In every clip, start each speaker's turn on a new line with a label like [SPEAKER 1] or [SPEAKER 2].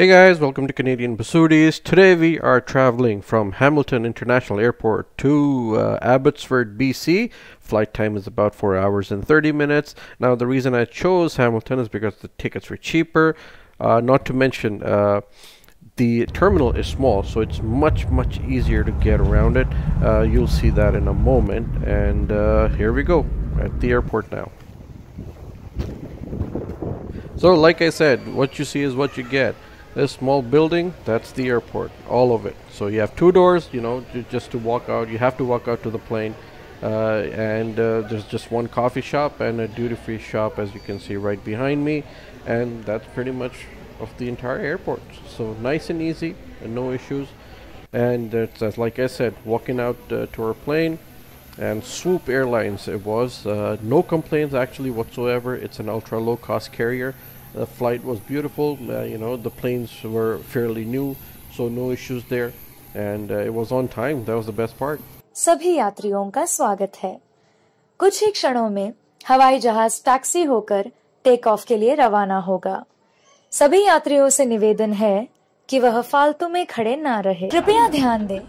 [SPEAKER 1] Hey guys, welcome to Canadian Basudis. Today we are traveling from Hamilton International Airport to uh, Abbotsford, BC. Flight time is about 4 hours and 30 minutes. Now the reason I chose Hamilton is because the tickets were cheaper. Uh, not to mention, uh, the terminal is small, so it's much, much easier to get around it. Uh, you'll see that in a moment. And uh, here we go, at the airport now. So like I said, what you see is what you get. This small building, that's the airport, all of it. So you have two doors, you know, just to walk out. You have to walk out to the plane. Uh, and uh, there's just one coffee shop and a duty-free shop, as you can see right behind me. And that's pretty much of the entire airport. So nice and easy, and no issues. And it's uh, like I said, walking out uh, to our plane, and Swoop Airlines it was. Uh, no complaints actually whatsoever. It's an ultra low cost carrier. The flight was beautiful. Uh, you know, the planes were fairly new, so no issues there. And uh, it was on time. That was the best part.
[SPEAKER 2] सभी यात्रियों का स्वागत है कुछ ही क्षणों में हवाई जहाज़ टैक्सी होकर टेक ऑफ़ के लिए रवाना होगा सभी यात्रियों से निवेदन है कि वह फालतू में खड़े ना रहे कृपया ध्यान दें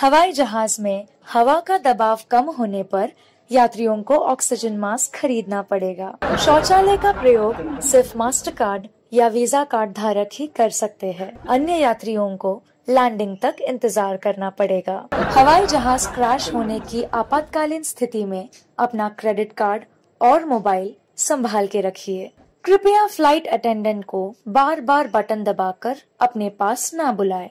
[SPEAKER 2] हवाई जहाज़ में हवा का दबाव कम होने पर यात्रियों को ऑक्सीजन मास्क खरीदना पड़ेगा। शौचालय का प्रयोग सिर्फ़ मास्टर कार्ड या वीज़ा कार्ड धारक ही कर सकते हैं। अन्य यात्रियों को लैंडिंग तक इंतज़ार करना पड़ेगा। हवाई जहाज़ क्रैश होने की आपातकालीन स्थिति में अपना क्रेडिट कार्ड और मोबाइल संभाल के रखिए। कृपया फ़्लाइट अटेंडेंट को बार बार बटन दबाकर अपने पास ना बुलाए।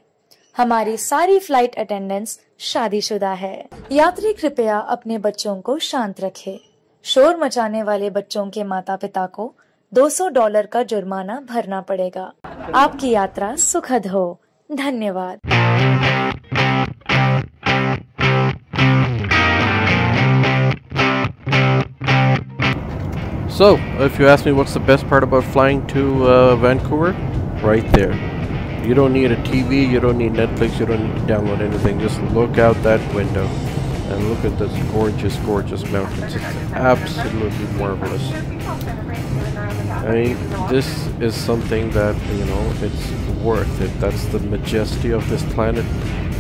[SPEAKER 2] हमारी सारी फ़्लाइट अटेंडेंट्स शादीशुदा है। यात्री कृपया अपने बच्चों को शांत रखे। शोर मचाने वाले बच्चों के माता पिता को 200 डॉलर का जुर्माना भरना पड़ेगा। आपकी यात्रा सुखद हो। धन्यवाद।
[SPEAKER 1] So, if you ask me what's the best part about flying to uh, Vancouver, right there. You don't need a TV, you don't need Netflix, you don't need to download anything. Just look out that window and look at this gorgeous, gorgeous mountains. It's absolutely marvelous. I mean, this is something that, you know, it's worth it. That's the majesty of this planet.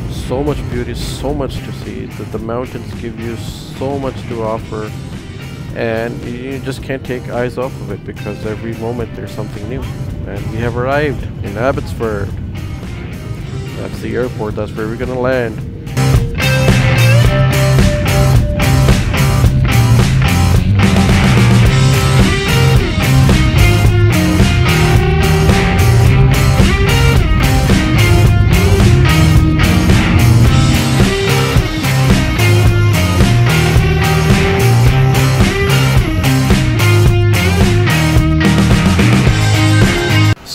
[SPEAKER 1] So much beauty, so much to see. That the mountains give you so much to offer and you just can't take eyes off of it because every moment there's something new. And we have arrived in Abbotsford. That's the airport, that's where we're gonna land.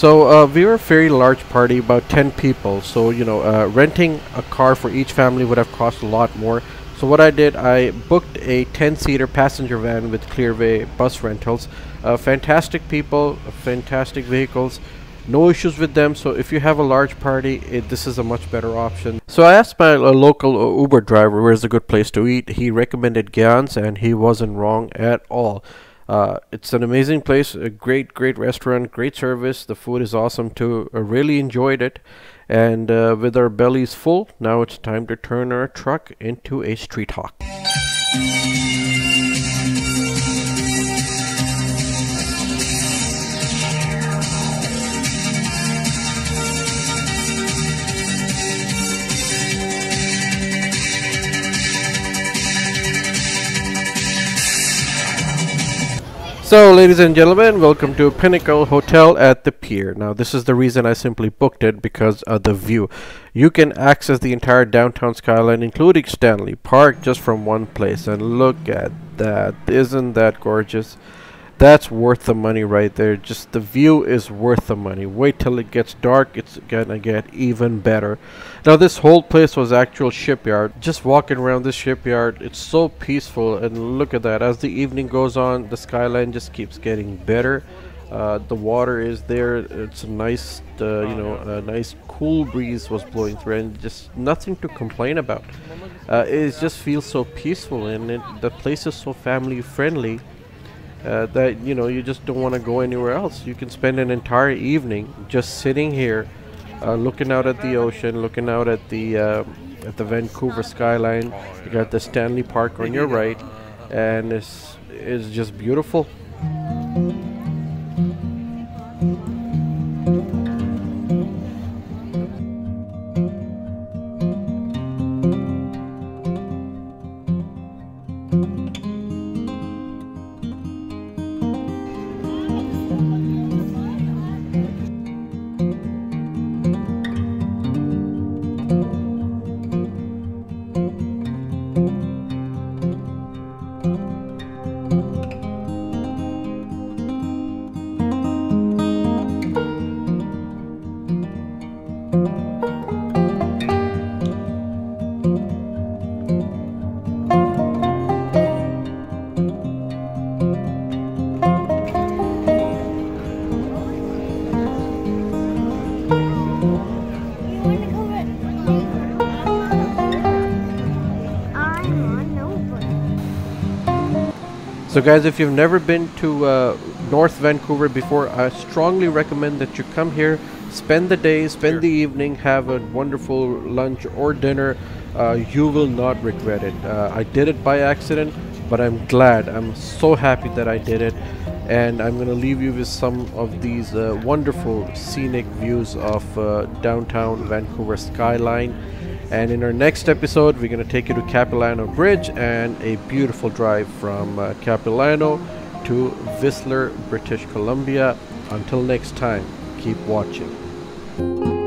[SPEAKER 1] So uh, we were a very large party, about 10 people. So, you know, uh, renting a car for each family would have cost a lot more. So what I did, I booked a 10-seater passenger van with Clearway Bus Rentals. Uh, fantastic people, fantastic vehicles, no issues with them. So if you have a large party, it, this is a much better option. So I asked my local uh, Uber driver where's a good place to eat. He recommended Gian's and he wasn't wrong at all. Uh, it's an amazing place, a great, great restaurant, great service. The food is awesome too. I really enjoyed it. And uh, with our bellies full, now it's time to turn our truck into a street hawk. So, ladies and gentlemen, welcome to Pinnacle Hotel at the Pier. Now, this is the reason I simply booked it because of the view. You can access the entire downtown skyline, including Stanley Park, just from one place. And look at that. Isn't that gorgeous? That's worth the money right there. Just the view is worth the money. Wait till it gets dark. It's gonna get even better. Now this whole place was actual shipyard. Just walking around this shipyard, it's so peaceful. And look at that. As the evening goes on, the skyline just keeps getting better. Uh, the water is there. It's a nice, uh, you know, a nice cool breeze was blowing through, and just nothing to complain about. Uh, it just feels so peaceful, and it, the place is so family friendly uh, that you know you just don't want to go anywhere else. You can spend an entire evening just sitting here, uh, looking out at the ocean, looking out at the uh, at the Vancouver skyline. You got the Stanley Park on your right, and it's it's just beautiful. So guys, if you've never been to uh, North Vancouver before, I strongly recommend that you come here, spend the day, spend the evening, have a wonderful lunch or dinner. Uh, you will not regret it. Uh, I did it by accident, but I'm glad. I'm so happy that I did it. And I'm going to leave you with some of these uh, wonderful scenic views of uh, downtown Vancouver skyline. And in our next episode, we're going to take you to Capilano Bridge and a beautiful drive from uh, Capilano to Whistler, British Columbia. Until next time, keep watching.